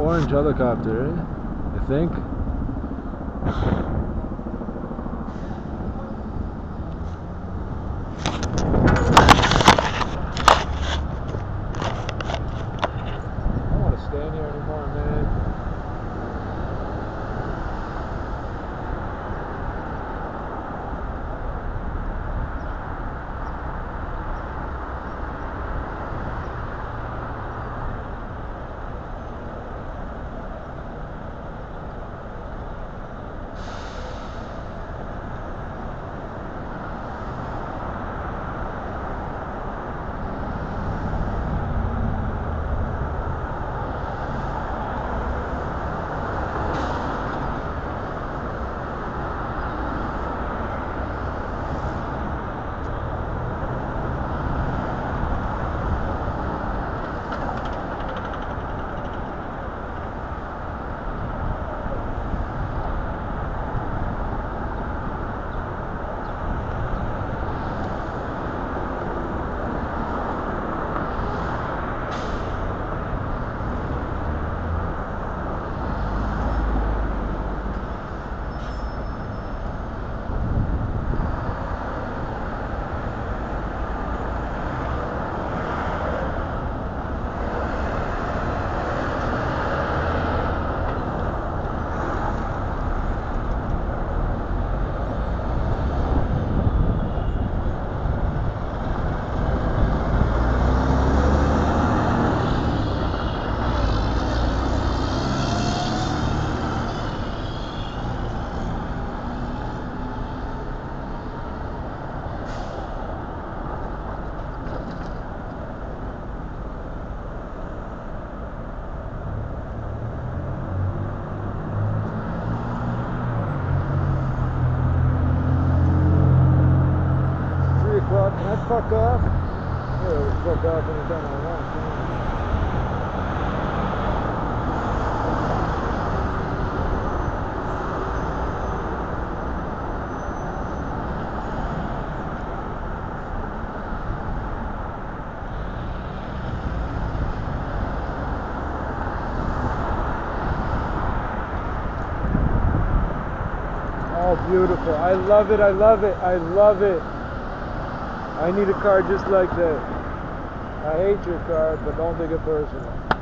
orange helicopter? You think? Off anytime I want. Oh, beautiful. I love it. I love it. I love it. I need a car just like that. I hate your car, but don't take it personal.